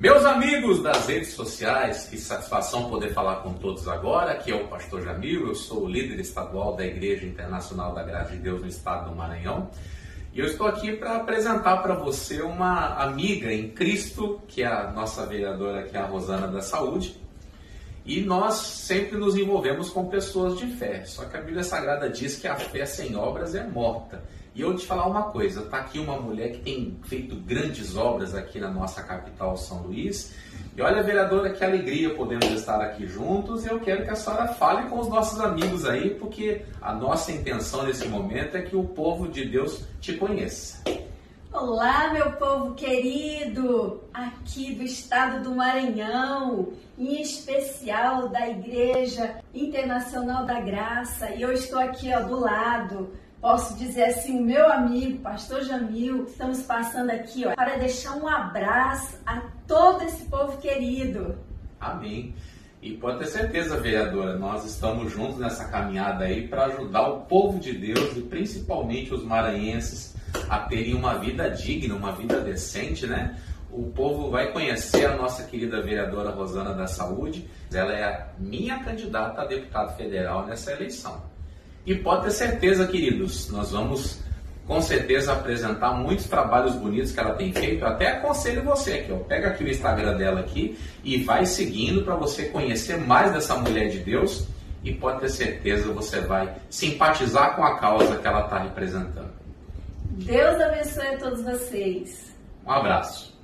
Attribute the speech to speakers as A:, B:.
A: Meus amigos das redes sociais, que satisfação poder falar com todos agora. Aqui é o Pastor Jamil, eu sou o líder estadual da Igreja Internacional da Graça de Deus no estado do Maranhão. E eu estou aqui para apresentar para você uma amiga em Cristo, que é a nossa vereadora aqui, a Rosana da Saúde. E nós sempre nos envolvemos com pessoas de fé. Só que a Bíblia Sagrada diz que a fé sem obras é morta. E eu te falar uma coisa, está aqui uma mulher que tem feito grandes obras aqui na nossa capital, São Luís. E olha, vereadora, que alegria podemos estar aqui juntos. Eu quero que a senhora fale com os nossos amigos aí, porque a nossa intenção nesse momento é que o povo de Deus te conheça.
B: Olá, meu povo querido, aqui do estado do Maranhão, em especial da Igreja Internacional da Graça, e eu estou aqui ó, do lado posso dizer assim, meu amigo, pastor Jamil, estamos passando aqui ó, para deixar um abraço a todo esse povo querido.
A: Amém. E pode ter certeza, vereadora, nós estamos juntos nessa caminhada aí para ajudar o povo de Deus e principalmente os maranhenses a terem uma vida digna, uma vida decente, né? O povo vai conhecer a nossa querida vereadora Rosana da Saúde. Ela é a minha candidata a deputado federal nessa eleição. E pode ter certeza, queridos, nós vamos com certeza apresentar muitos trabalhos bonitos que ela tem feito. Até aconselho você aqui, ó, pega aqui o Instagram dela aqui e vai seguindo para você conhecer mais dessa mulher de Deus e pode ter certeza você vai simpatizar com a causa que ela está representando.
B: Deus abençoe a todos vocês.
A: Um abraço.